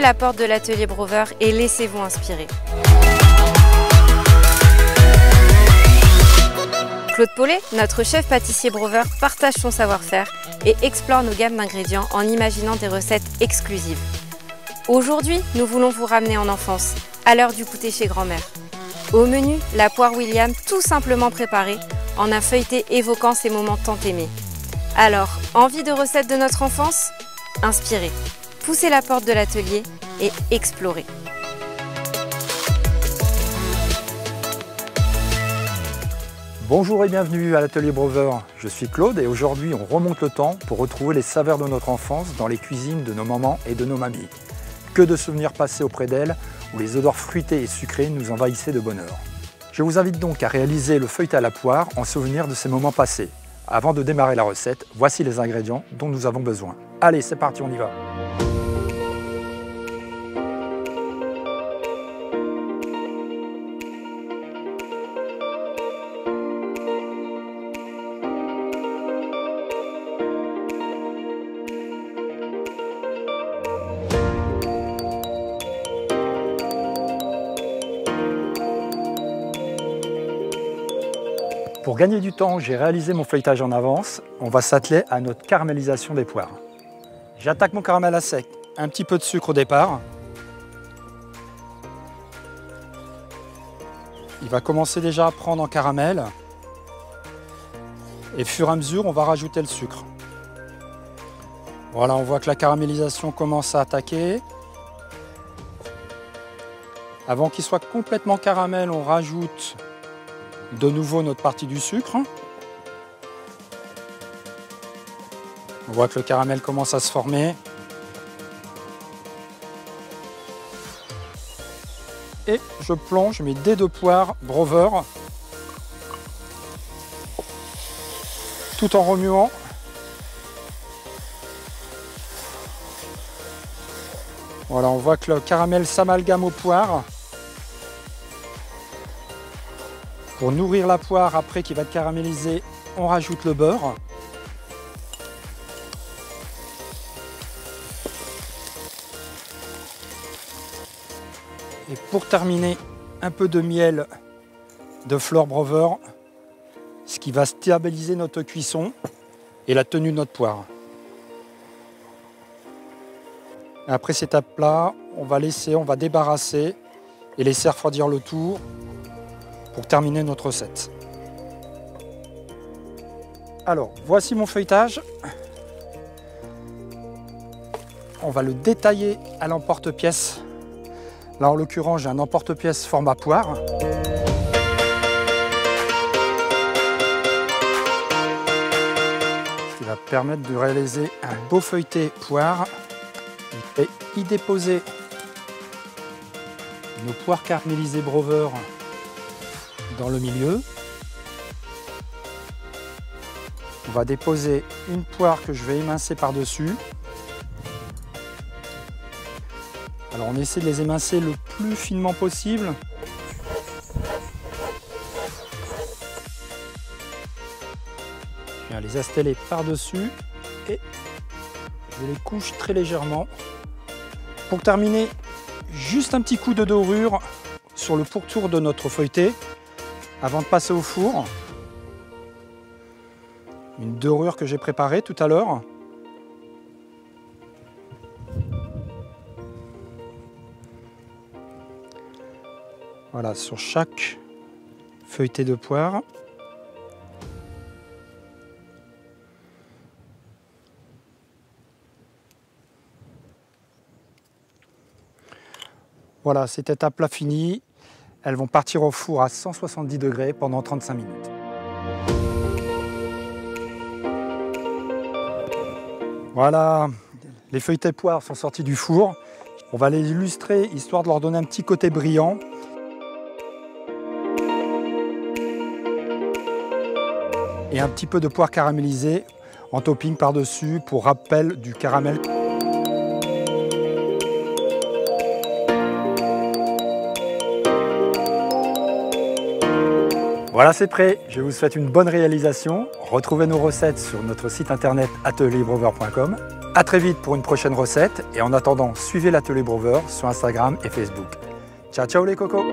La porte de l'atelier Brover et laissez-vous inspirer. Claude Paulet, notre chef pâtissier Brover, partage son savoir-faire et explore nos gammes d'ingrédients en imaginant des recettes exclusives. Aujourd'hui, nous voulons vous ramener en enfance, à l'heure du goûter chez grand-mère. Au menu, la poire William tout simplement préparée en un feuilleté évoquant ces moments tant aimés. Alors, envie de recettes de notre enfance? Inspirez, poussez la porte de l'atelier et explorez. Bonjour et bienvenue à l'atelier Brover. Je suis Claude et aujourd'hui on remonte le temps pour retrouver les saveurs de notre enfance dans les cuisines de nos mamans et de nos mamies. Que de souvenirs passés auprès d'elles où les odeurs fruitées et sucrées nous envahissaient de bonheur. Je vous invite donc à réaliser le feuilleté à la poire en souvenir de ces moments passés. Avant de démarrer la recette, voici les ingrédients dont nous avons besoin. Allez, c'est parti, on y va Pour gagner du temps, j'ai réalisé mon feuilletage en avance. On va s'atteler à notre caramélisation des poires. J'attaque mon caramel à sec. Un petit peu de sucre au départ. Il va commencer déjà à prendre en caramel. Et fur et à mesure, on va rajouter le sucre. Voilà, on voit que la caramélisation commence à attaquer. Avant qu'il soit complètement caramel, on rajoute de nouveau notre partie du sucre. On voit que le caramel commence à se former. Et je plonge mes dés de poire Brover tout en remuant. Voilà, on voit que le caramel s'amalgame aux poires. Pour nourrir la poire, après qu'il va être caramélisé, on rajoute le beurre. Et pour terminer, un peu de miel de fleur Brover, ce qui va stabiliser notre cuisson et la tenue de notre poire. Après cette étape-là, on va laisser, on va débarrasser et laisser refroidir le tout pour terminer notre recette. Alors, voici mon feuilletage. On va le détailler à l'emporte-pièce. Là, en l'occurrence, j'ai un emporte-pièce format poire. Ce qui va permettre de réaliser un beau feuilleté poire et y déposer nos poires caramélisées Brover dans le milieu. On va déposer une poire que je vais émincer par-dessus. Alors on essaie de les émincer le plus finement possible. Je viens les asteller par-dessus et je les couche très légèrement. Pour terminer, juste un petit coup de dorure sur le pourtour de notre feuilleté avant de passer au four. Une dorure que j'ai préparée tout à l'heure. Voilà, sur chaque feuilleté de poire. Voilà, cette étape-là finie. Elles vont partir au four à 170 degrés pendant 35 minutes. Voilà, les feuilletés poires sont sorties du four. On va les illustrer histoire de leur donner un petit côté brillant. Et un petit peu de poire caramélisée en topping par-dessus pour rappel du caramel. Voilà, c'est prêt. Je vous souhaite une bonne réalisation. Retrouvez nos recettes sur notre site internet atelierbrover.com. A très vite pour une prochaine recette et en attendant, suivez l'atelier Brover sur Instagram et Facebook. Ciao ciao les cocos